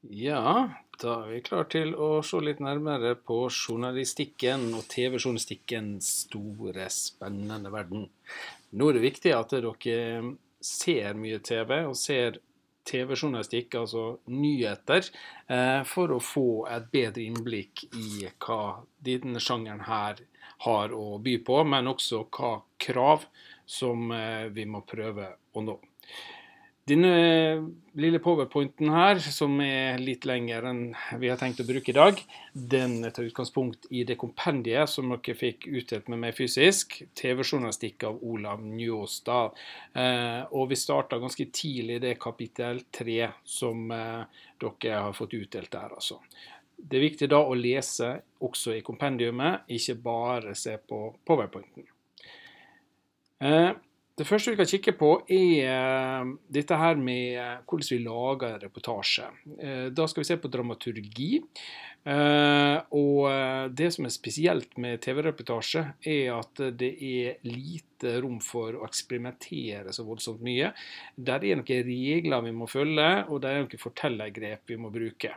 Ja, da er vi klare til å se litt nærmere på journalistikken og TV-journalistikkens store, spennende verden. Nå er det viktig at dere ser mye TV, og ser TV-journalistikk, altså nyheter, eh, for å få et bedre innblikk i hva denne sjangeren her har å by på, men også hva krav som eh, vi må prøve å nå. Denne lille powerpointen her, som er litt lengre enn vi har tenkt å bruke i dag, den tar utgangspunkt i det kompendiet som dere fikk utdelt med meg fysisk. TV-journalistikk av Olav Njåstad. Eh, og vi starta ganske tidlig det kapittel tre som eh, dere har fått utdelt der, altså. Det er viktig da å lese også i kompendiumet, ikke bare se på powerpointen. Eh, det første vi kan kikke på, er eh, dette her med eh, hvordan vi lager reportasje. Eh, da skal vi se på dramaturgi. Og det som er spesielt med TV-reportasje, er at det er lite rom for å eksperimentere så voldsomt mye. Der er noen regler vi må følge, og der er noen fortellergrep vi må bruke.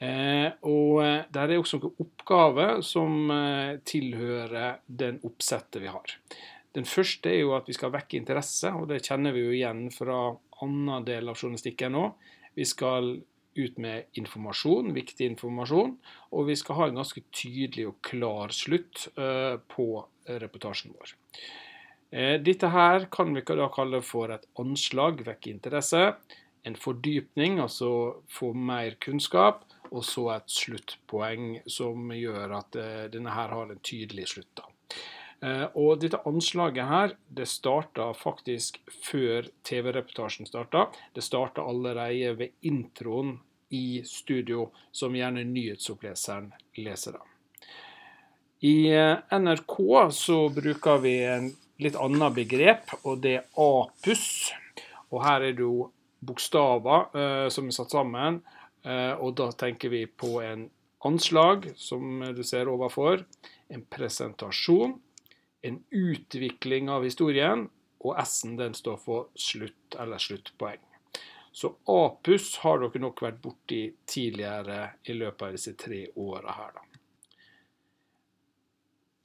og der er også noen oppgaver som tilhører den oppsettet vi har. Den første er jo at vi skal vekke interesse, og det kjenner vi jo igjen fra annen del av journalistikken nå. Vi skal ut med informasjon, viktig informasjon, og vi skal ha en ganske tydelig og klar slutt uh, på reportasjen vår. Uh, dette her kan vi da kalle for et anslag, vekke interesse. En fordypning, altså få mer kunnskap. Og så et sluttpoeng som gjør at uh, denne her har en tydelig slutt. da. Eh, og dette anslaget her, det starta faktisk før TV-reportasjen starta. Det starta allerede ved introen i studio, som gjerne nyhetsoppleseren leser. da. I eh, NRK så bruker vi en litt annet begrep, og det er APUS. Og her er det jo bokstaver uh, som er satt sammen, uh, og da tenker vi på en anslag, som du ser overfor, en presentasjon, en utvikling av historien, og S-en den står for slutt eller sluttpoeng. Så Apus har dere nok vært borti tidligere i løpet av disse tre åra her, da.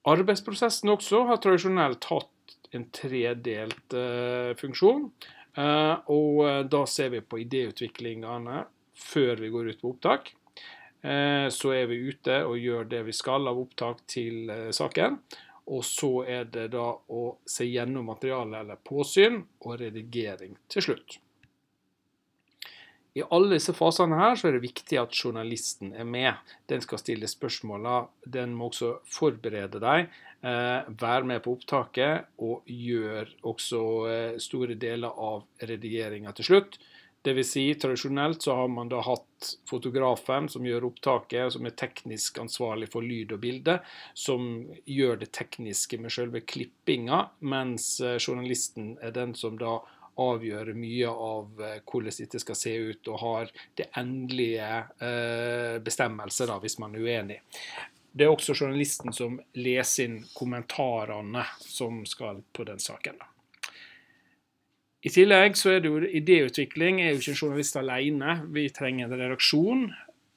Arbeidsprosessen også har tradisjonelt hatt en tredelt uh, funksjon. Uh, og uh, da ser vi på idéutviklingene før vi går ut på opptak. Så er vi ute og gjør det vi skal av opptak til saken. Og så er det da å se gjennom materialet eller påsyn og redigering til slutt. I alle disse fasene her så er det viktig at journalisten er med. Den skal stille spørsmåla. Den må også forberede deg, Vær være med på opptaket og gjør også eh, store deler av redigeringa til slutt. Dvs. Si, tradisjonelt så har man da hatt fotografen som gjør opptaket, som er teknisk ansvarlig for lyd og bilde, som gjør det tekniske med selve klippinga, mens eh, journalisten er den som da avgjør mye av eh, hvordan dette skal se ut, og har det endelige eh, bestemmelser, da, hvis man er uenig. Det er også journalisten som leser inn kommentarene som skal på den saken. da. I tillegg så er det jo idéutvikling er jo ikke en journalist alene. Vi trenger en redaksjon.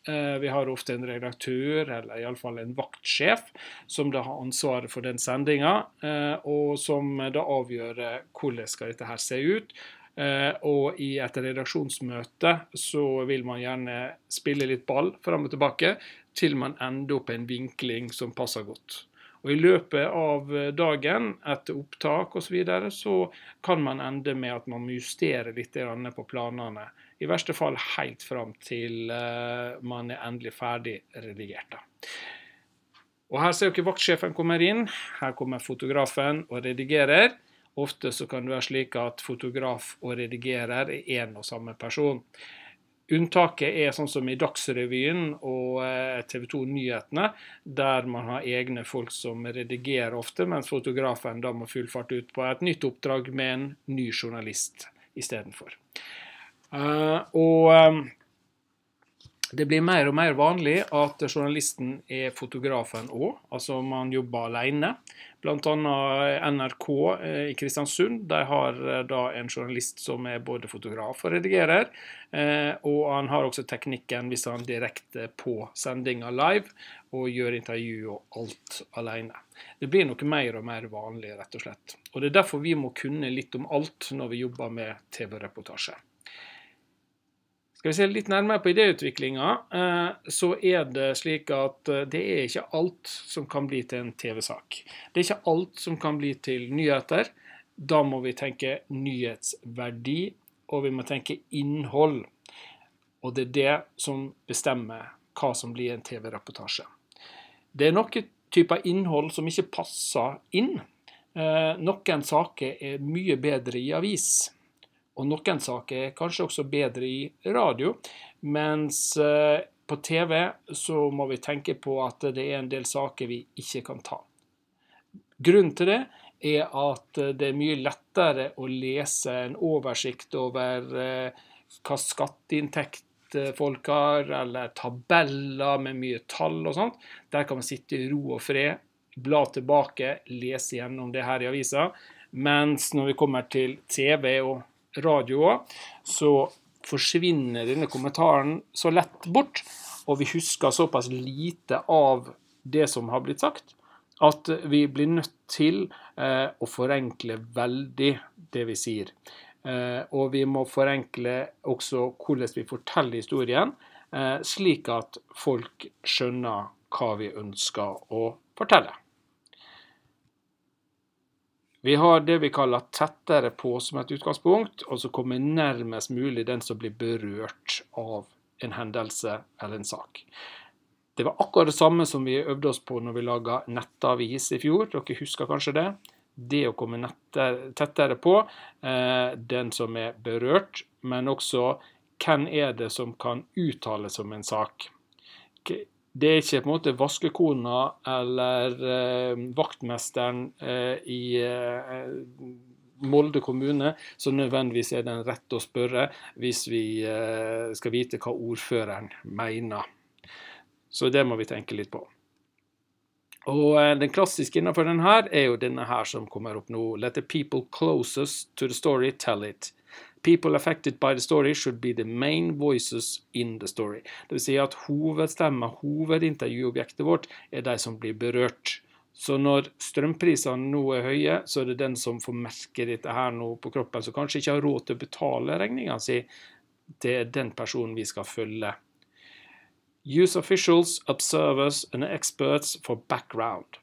Eh, vi har ofte en redaktør, eller iallfall en vaktsjef, som da har ansvaret for den sendinga, eh, og som da avgjør eh, hvordan skal dette her se ut. Og i et redaksjonsmøte så vil man gjerne spille litt ball fram og tilbake til man ender opp en vinkling som passer godt. Og I løpet av eh, dagen etter opptak osv. Så, videre, så kan man ende med at man må justere litt på planene. I verste fall helt fram til uh, man er endelig ferdig redigert. Og Her ser dere vaktsjefen kommer inn. Her kommer fotografen og redigerer. Ofte så kan det være slik at fotograf og redigerer er én og samme person. Unntaket er sånn som i Dagsrevyen og eh, TV 2 Nyhetene, der man har egne folk som redigerer ofte, mens fotografen da må fullfarte ut på et nytt oppdrag med en ny journalist istedenfor. Uh, og um, Det blir mer og mer vanlig at journalisten er fotografen òg, altså man jobber alene. Annet NRK eh, i Kristiansund de har eh, da en journalist som er både fotograf og redigerer. Eh, og han har også teknikken hvis han direkte på sendinga live og gjør intervju og alt alene. Det blir noe mer og mer vanlig, rett og slett. Og Det er derfor vi må kunne litt om alt når vi jobber med TV-reportasje. Skal vi se litt nærmere på idéutviklinga, eh, så er det slik at eh, det er ikke alt som kan bli til en TV-sak. Det er ikke alt som kan bli til nyheter. Da må vi tenke nyhetsverdi, og vi må tenke innhold. Og det er det som bestemmer hva som blir en TV-reportasje. Det er noen typer innhold som ikke passer inn. Eh, noen saker er mye bedre i avis. Og noen saker er kanskje også bedre i radio, mens eh, på TV så må vi tenke på at det er en del saker vi ikke kan ta. Grunnen til det er at det er mye lettere å lese en oversikt over eh, hva skatteinntekt folk har, eller tabeller med mye tall og sånt. Der kan man sitte i ro og fred, bla tilbake, lese gjennom det her i avisa. Mens når vi kommer til TV og radioer, så forsvinner denne kommentaren så lett bort, og vi husker såpass lite av det som har blitt sagt, at vi blir nødt til eh, å forenkle veldig det vi sier. Eh, og vi må forenkle også hvordan vi forteller historien, eh, slik at folk skjønner hva vi ønsker å fortelle. Vi har det vi kaller tettere på som et utgangspunkt, og så kommer nærmest mulig den som blir berørt av en hendelse eller en sak. Det var akkurat det samme som vi øvde oss på når vi laga nettavis i fjor. Dere husker kanskje det? Det å komme nettere, tettere på eh, den som er berørt, men også hvem er det som kan uttale som en sak det er ikke på en måte vaskekona eller eh, vaktmesteren eh, i eh, Molde kommune som nødvendigvis er den rette å spørre hvis vi eh, skal vite hva ordføreren mener. Så det må vi tenke litt på. Og eh, Den klassiske innenfor denne er jo denne her som kommer opp nå. Let the people closest to the story tell it. People affected by the story should be the main voices in the story. Vil si at hovedstemma, hovedintervjuobjektet vårt, er de som blir berørt. Så når strømprisene nå er høye, så er det den som får merke dette her nå på kroppen, som kanskje ikke har råd til å betale regninga si. Det er den personen vi skal følge. Use officials, observers and experts for background.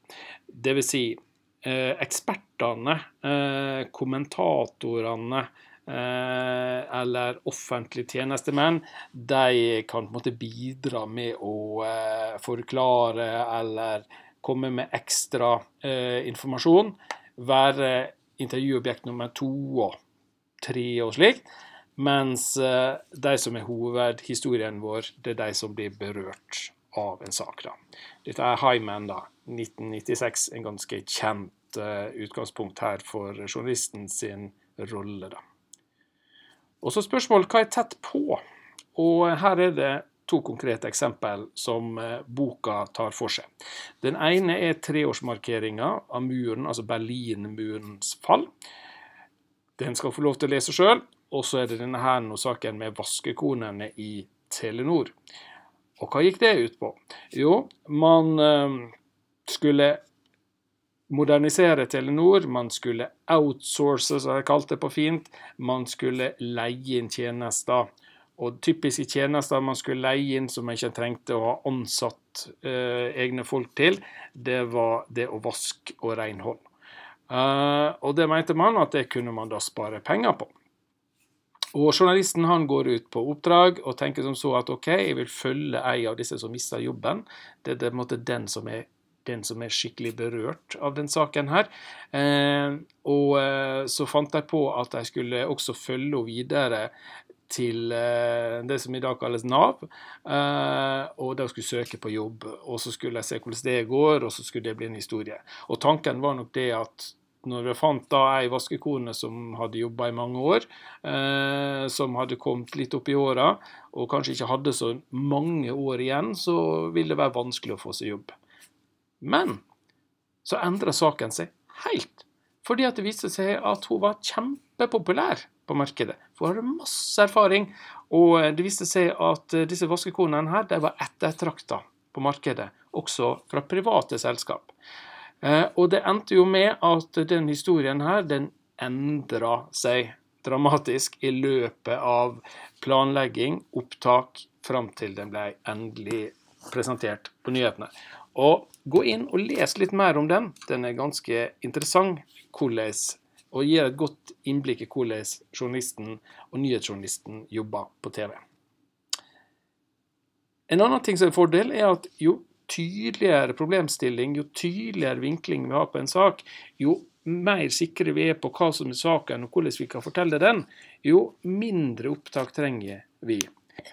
Vil si eh, ekspertene, eh, kommentatorene, eller offentlige tjenestemenn, de kan på en måte bidra med å eh, forklare eller komme med ekstra eh, informasjon. Være intervjuobjekt nummer to og tre og slik. Mens de som er hovedhistorien vår, det er de som blir berørt av en sak. da. Dette er Hyman, da. 1996. En ganske kjent utgangspunkt her for journalisten sin rolle, da. Og så spørsmål hva er tett på? Og her er det to konkrete eksempel som eh, boka tar for seg. Den ene er treårsmarkeringa av muren, altså Berlinmurens fall. Den skal få lov til å lese sjøl. Og så er det denne her saken med vaskekonene i Telenor. Og hva gikk det ut på? Jo, man eh, skulle modernisere Telenor. Man skulle outsource, som jeg kalte det på fint. Man skulle leie inn tjenester. Og typiske tjenester man skulle leie inn som man ikke trengte å ha ansatt eh, egne folk til, det var det å vaske og renhold. Uh, og det mente man at det kunne man da spare penger på. Og Journalisten han går ut på oppdrag og tenker som så at OK, jeg vil følge ei av disse som mister jobben. Det er det, den som er den som er skikkelig berørt av den saken her. Eh, og eh, så fant jeg på at jeg skulle også følge henne videre til eh, det som i dag kalles Nav, og da skulle søke på jobb. Og så skulle jeg se hvordan det går, og så skulle det bli en historie. Og tanken var nok det at når vi fant da ei vaskekone som hadde jobba i mange år, eh, som hadde kommet litt opp i åra, og kanskje ikke hadde så mange år igjen, så ville det være vanskelig å få seg jobb. Men så endra saken seg helt, fordi at det viste seg at hun var kjempepopulær på markedet. Hun hadde masse erfaring, og det viste seg at disse vaskekonene her, de var ettertrakta på markedet, også fra private selskap. Eh, og det endte jo med at den historien her, den endra seg dramatisk i løpet av planlegging, opptak, fram til den ble endelig presentert på nyhetene. Og gå inn og les litt mer om den. Den er ganske interessant hvordan, og gir et godt innblikk i hvordan journalisten og nyhetsjournalisten jobber på TV. En annen ting som er en fordel, er at jo tydeligere problemstilling, jo tydeligere vinkling vi har på en sak, jo mer sikre vi er på hva som er saken og hvordan vi kan fortelle den, jo mindre opptak trenger vi.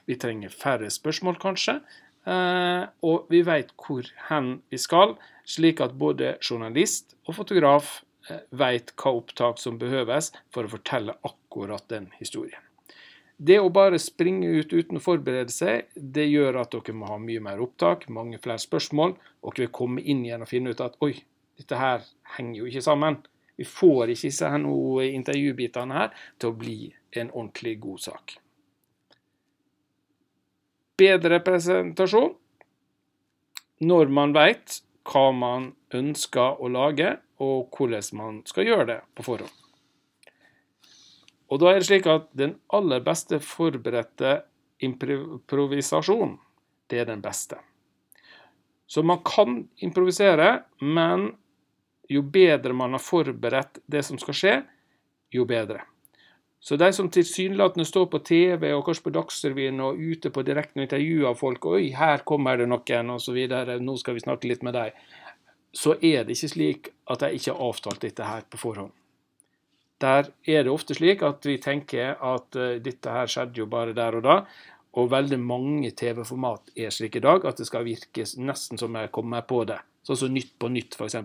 Vi trenger færre spørsmål, kanskje, og vi vet hvor hen vi skal, slik at både journalist og fotograf eh, vet hva opptak som behøves for å fortelle akkurat den historien. Det å bare springe ut uten å forberede seg, det gjør at dere må ha mye mer opptak, mange flere spørsmål, og dere vil komme inn igjen og finne ut at oi, dette her henger jo ikke sammen. Vi får ikke disse intervjubitene her til å bli en ordentlig god sak. Bedre presentasjon når man vet hva man ønsker å lage, og hvordan man skal gjøre det på forhånd. Og da er det slik at den aller beste forberedte improvisasjon, det er den beste. Så man kan improvisere, men jo bedre man har forberedt det som skal skje, jo bedre. Så de som tilsynelatende står på TV og kanskje på Dagsrevyen og ute på direkte og intervjuer folk 'Oi, her kommer det noen', osv. 'Nå skal vi snakke litt med deg', så er det ikke slik at de ikke har avtalt dette her på forhånd. Der er det ofte slik at vi tenker at uh, dette her skjedde jo bare der og da. Og veldig mange TV-format er slik i dag at det skal virke nesten som jeg kommer på det. Sånn som Nytt på nytt, f.eks.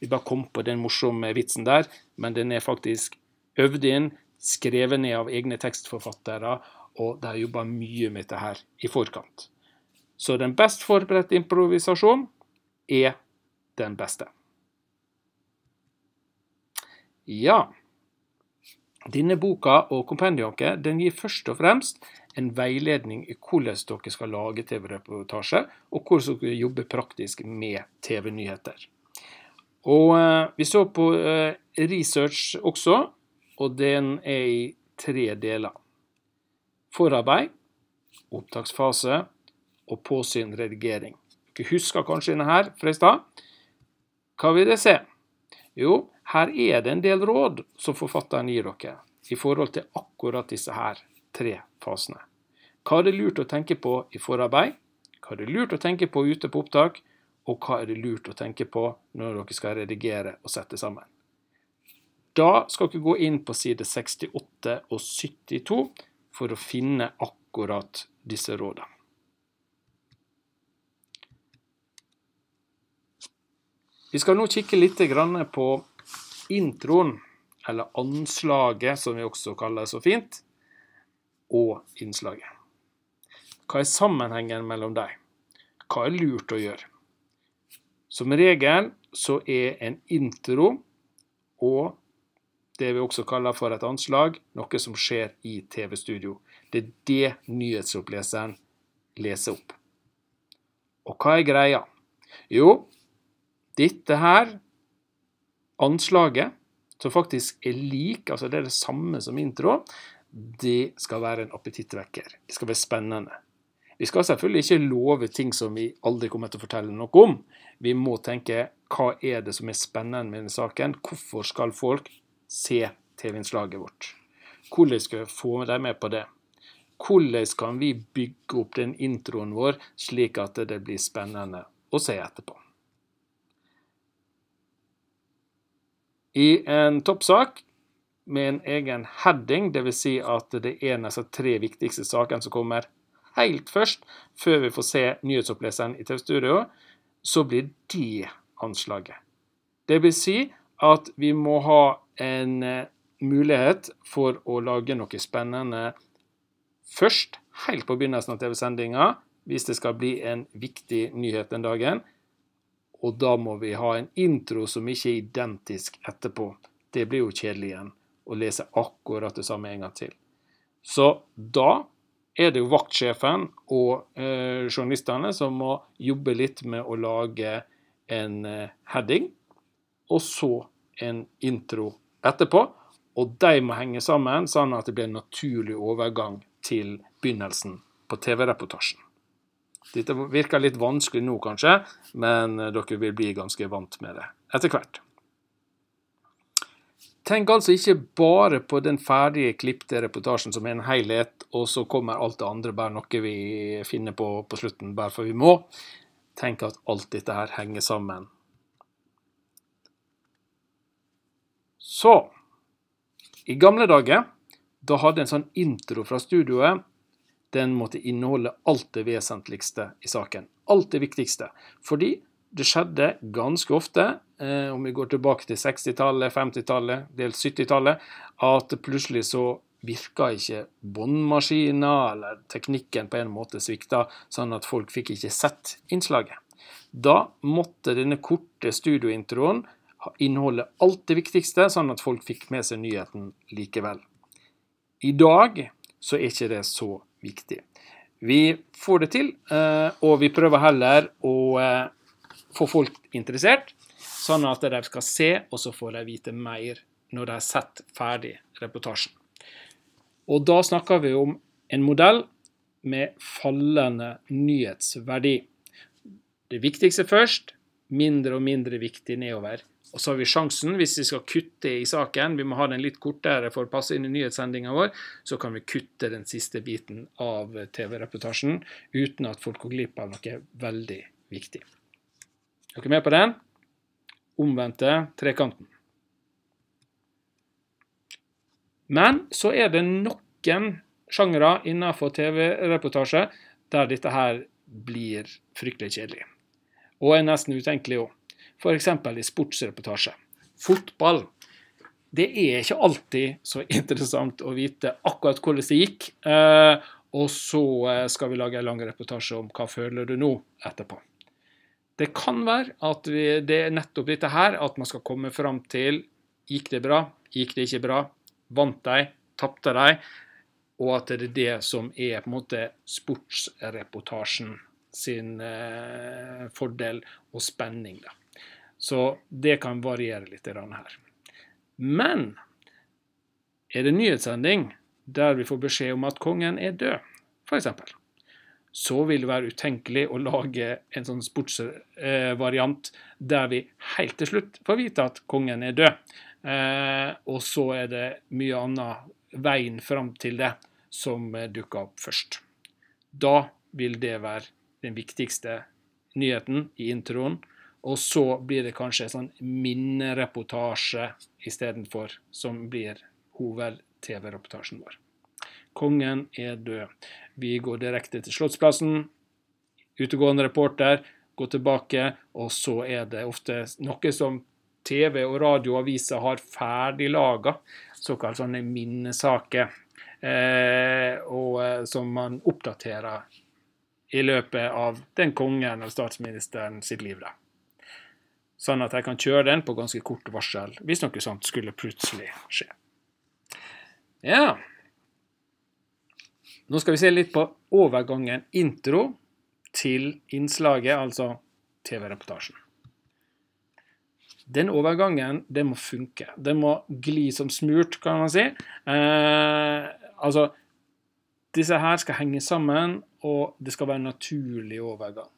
Vi bare kom på den morsomme vitsen der, men den er faktisk øvd inn, skrevet ned av egne tekstforfattere, og de har jobba mye med dette her i forkant. Så den best forberedte improvisasjonen er den beste. Ja. Denne boka og kompendiumet den gir først og fremst en veiledning i hvordan dere skal lage TV-reportasje, og hvordan dere jobber praktisk med TV-nyheter. Og eh, Vi så på eh, research også, og den er i tre deler. Forarbeid, opptaksfase og påsyn redigering. Dere husker kanskje denne her fra i stad. Hva vil dere se? Jo, her er det en del råd som forfatteren gir dere i forhold til akkurat disse her tre fasene. Hva er det lurt å tenke på i forarbeid? Hva er det lurt å tenke på ute på opptak? Og hva er det lurt å tenke på når dere skal redigere og sette sammen? Da skal dere gå inn på side 68 og 72 for å finne akkurat disse rådene. Vi skal nå kikke litt på introen, eller anslaget, som vi også kaller det så fint, og innslaget. Hva er sammenhengen mellom dem? Hva er lurt å gjøre? Som regel så er en intro og det vi også kaller for et anslag, noe som skjer i TV-studio. Det er det nyhetsoppleseren leser opp. Og hva er greia? Jo, dette her anslaget som faktisk er lik, altså det er det samme som intro, det skal være en appetittvekker. Det skal være spennende. Vi skal selvfølgelig ikke love ting som vi aldri kommer til å fortelle noe om. Vi må tenke hva er det som er spennende med denne saken? Hvorfor skal folk se TV-innslaget vårt? Hvordan skal vi få dem med på det? Hvordan kan vi bygge opp den introen vår slik at det blir spennende å se etterpå? I en toppsak med en egen heading, dvs. Si at det er en av de tre viktigste sakene som kommer helt først, før vi får se nyhetsoppleseren i TV-studio, så blir det anslaget. Det vil si at vi må ha en eh, mulighet for å lage noe spennende først, helt på begynnelsen av TV-sendinga, hvis det skal bli en viktig nyhet den dagen. Og da må vi ha en intro som ikke er identisk etterpå. Det blir jo kjedelig igjen å lese akkurat det samme en gang til. Så da er det jo vaktsjefen og eh, journalistene som må jobbe litt med å lage en eh, heading, og så en intro etterpå. Og de må henge sammen, sånn at det blir en naturlig overgang til begynnelsen på TV-reportasjen. Dette virker litt vanskelig nå, kanskje, men eh, dere vil bli ganske vant med det etter hvert. Tenk altså ikke bare på den ferdige, klipte reportasjen som er en helhet, og så kommer alt det andre bare noe vi finner på på slutten bare for vi må. Tenk at alt dette her henger sammen. Så I gamle dager da hadde en sånn intro fra studioet. Den måtte inneholde alt det vesentligste i saken. Alt det viktigste. Fordi det skjedde ganske ofte, eh, om vi går tilbake til 60-tallet, 50-tallet, dels 70-tallet, at plutselig så virka ikke båndmaskiner eller teknikken på en måte svikta, sånn at folk fikk ikke sett innslaget. Da måtte denne korte studiointroen inneholde alt det viktigste, sånn at folk fikk med seg nyheten likevel. I dag så er ikke det så viktig. Vi får det til, eh, og vi prøver heller å eh, få folk interessert, sånn at de skal se, og så får de vite mer når de har sett ferdig reportasjen. Og da snakker vi om en modell med fallende nyhetsverdi. Det viktigste først, mindre og mindre viktig nedover. Og så har vi sjansen, hvis vi skal kutte i saken, vi må ha den litt kortere for å passe inn i nyhetssendinga vår, så kan vi kutte den siste biten av TV-reportasjen uten at folk går glipp av noe veldig viktig. Er dere med på den? Omvendte trekanten. Men så er det noen sjangere innenfor TV-reportasje der dette her blir fryktelig kjedelig. Og er nesten utenkelig òg. F.eks. i sportsreportasje. Fotball. Det er ikke alltid så interessant å vite akkurat hvordan det gikk. Eh, og så eh, skal vi lage en lang reportasje om hva føler du nå etterpå. Det kan være at vi, det er nettopp dette her, at man skal komme fram til gikk det bra, gikk det ikke bra, vant de, tapte de, og at det er det som er på en måte sportsreportasjen sin eh, fordel og spenning. Da. Så det kan variere litt her. Men er det nyhetssending der vi får beskjed om at kongen er død, f.eks., så vil det være utenkelig å lage en sånn sportsvariant der vi helt til slutt får vite at kongen er død. Eh, og så er det mye annet veien fram til det som dukker opp først. Da vil det være den viktigste nyheten i introen. Og så blir det kanskje en sånn minnereportasje istedenfor, som blir hoved-TV-reportasjen vår. Kongen er død. Vi går direkte til Slottsplassen. Utegående reporter går tilbake, og så er det ofte noe som TV og radio og aviser har ferdiglaga, såkalt sånne minnesaker, eh, og eh, som man oppdaterer i løpet av den kongen og statsministeren sitt liv. da. Sånn at jeg kan kjøre den på ganske kort varsel, hvis noe sånt skulle plutselig skje. Ja, nå skal vi se litt på overgangen intro til innslaget, altså TV-reportasjen. Den overgangen, det må funke. Den må gli som smurt, kan man si. Eh, altså, disse her skal henge sammen, og det skal være en naturlig overgang.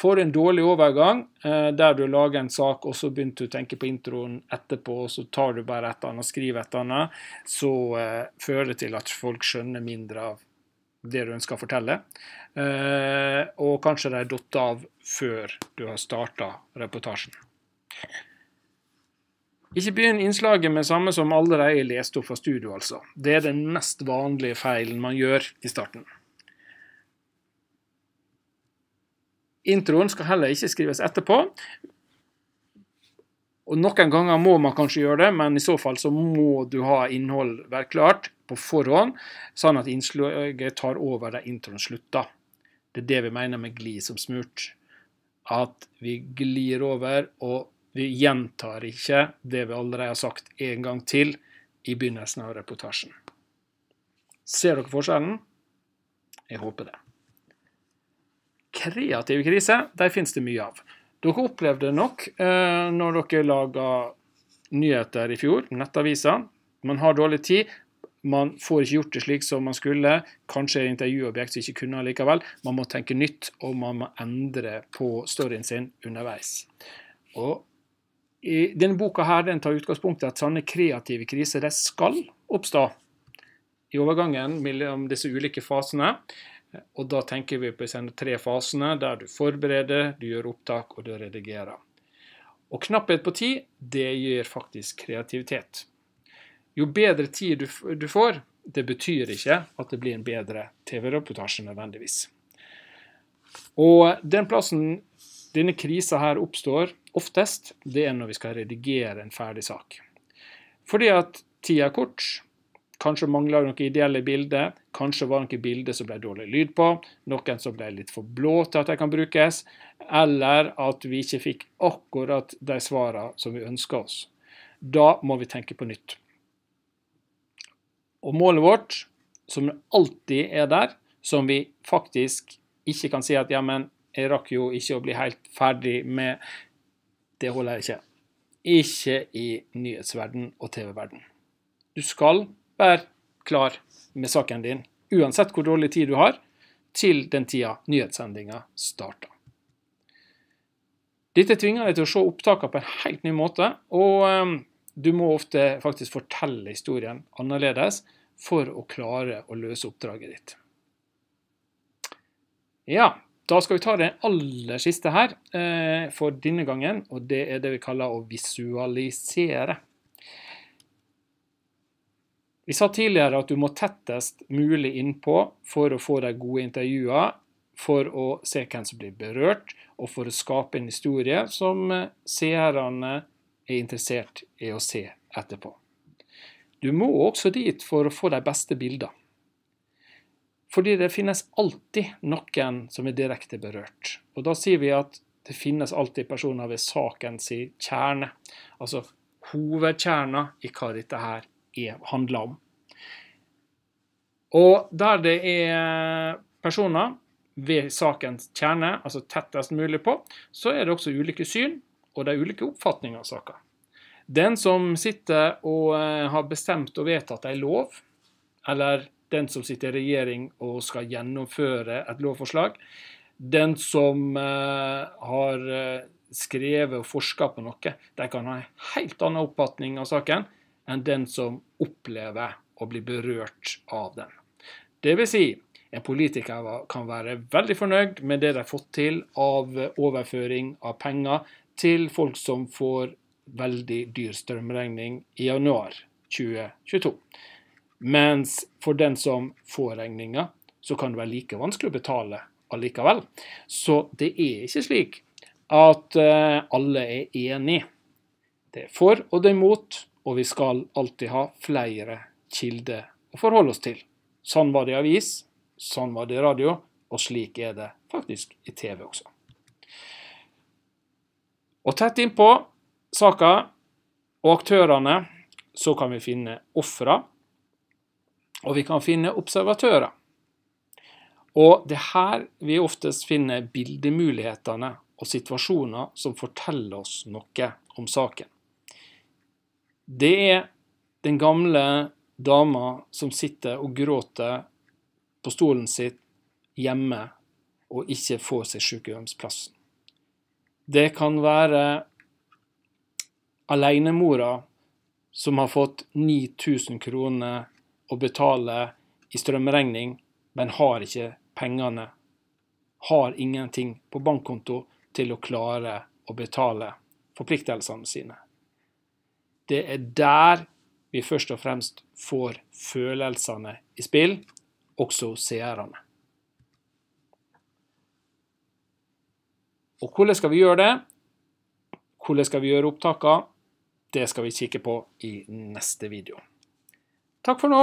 Får du en dårlig overgang eh, der du lager en sak, og så begynte du å tenke på introen etterpå, og så tar du bare et annet og skriver et annet, så eh, fører det til at folk skjønner mindre av det du ønsker å fortelle. Eh, og kanskje de datt av før du har starta reportasjen. Ikke begynn innslaget med samme som allerede er lest opp fra studio, altså. Det er den mest vanlige feilen man gjør i starten. Introen skal heller ikke skrives etterpå. Og Noen ganger må man kanskje gjøre det, men i så fall så må du ha innhold være klart på forhånd, sånn at innslaget tar over der introen slutter. Det er det vi mener med gli som smurt. At vi glir over, og vi gjentar ikke det vi allerede har sagt en gang til i begynnelsen av reportasjen. Ser dere forskjellen? Jeg håper det. Kreative krise, de finnes det mye av. Dere opplevde nok eh, når dere laga nyheter i fjor, nettaviser. Man har dårlig tid. Man får ikke gjort det slik som man skulle. Kanskje er intervjuobjekt som ikke kunne likevel. Man må tenke nytt, og man må endre på storyen sin underveis. Og i denne boka her, den tar utgangspunkt i at sånne kreative kriser de skal oppstå i overgangen mellom disse ulike fasene. Og da tenker vi på de tre fasene, der du forbereder, du gjør opptak og du redigerer. Og knapphet på tid, det gir faktisk kreativitet. Jo bedre tid du, får, det betyr ikke at det blir en bedre TV-reportasje nødvendigvis. Og den plassen denne krisa her oppstår oftest, det er når vi skal redigere en ferdig sak. Fordi at tida er kort, Kanskje mangla noen ideelle bilder. Kanskje var det noen bilder som ble dårlig lyd på. Noen som ble litt for blå til at de kan brukes. Eller at vi ikke fikk akkurat de svarene som vi ønska oss. Da må vi tenke på nytt. Og målet vårt, som alltid er der, som vi faktisk ikke kan si at ja, jeg rakk jo ikke å bli helt ferdig med Det holder jeg ikke. Ikke i nyhetsverden og TV-verden. Du skal Vær klar med saken din, uansett hvor dårlig tid du har, til den tida nyhetssendinga starter. Dette tvinger deg til å se opptakene på en helt ny måte, og ehm, du må ofte faktisk fortelle historien annerledes for å klare å løse oppdraget ditt. Ja, da skal vi ta det aller siste her eh, for denne gangen, og det er det vi kaller å visualisere. Vi sa tidligere at du må tettest mulig innpå for å få de gode intervjuene, for å se hvem som blir berørt, og for å skape en historie som seerne er interessert i å se etterpå. Du må også dit for å få de beste bildene. Fordi det finnes alltid noen som er direkte berørt. Og da sier vi at det finnes alltid personer ved sakens kjerne. Altså hovedkjerna i hva dette her er, handler om. Og der det er personer ved sakens kjerne, altså tettest mulig på, så er det også ulike syn og det er ulike oppfatninger av saka. Den som sitter og eh, har bestemt og vedtatt ei lov, eller den som sitter i regjering og skal gjennomføre et lovforslag, den som uh, har eh, skrevet og forska på noe, de kan ha en helt annen oppfatning av saken enn den som opplever å bli berørt av den. Vil si, en politiker kan være veldig fornøyd med det de har fått til av overføring av penger til folk som får veldig dyr strømregning i januar 2022. Mens for den som får regninga, så kan det være like vanskelig å betale allikevel. Så det er ikke slik at eh, alle er enig. Det er for og det er imot, og vi skal alltid ha flere kilder å forholde oss til. Sånn var det i avis, sånn var det i radio, og slik er det faktisk i TV også. Og tett innpå saka og aktørene så kan vi finne ofre, og vi kan finne observatører. Og det er her vi oftest finner bildemulighetene og situasjoner som forteller oss noe om saken. Det er den gamle dama som sitter og gråter på stolen sitt hjemme og ikke får seg sykehjemsplassen. Det kan være alenemora som har fått 9000 kroner å betale i strømregning, men har ikke pengene. Har ingenting på bankkonto til å klare å betale forpliktelsene sine. Det er der vi først og fremst får følelsene i spill, også seerne. Og hvordan skal vi gjøre det? Hvordan skal vi gjøre opptakene? Det skal vi kikke på i neste video. Takk for nå.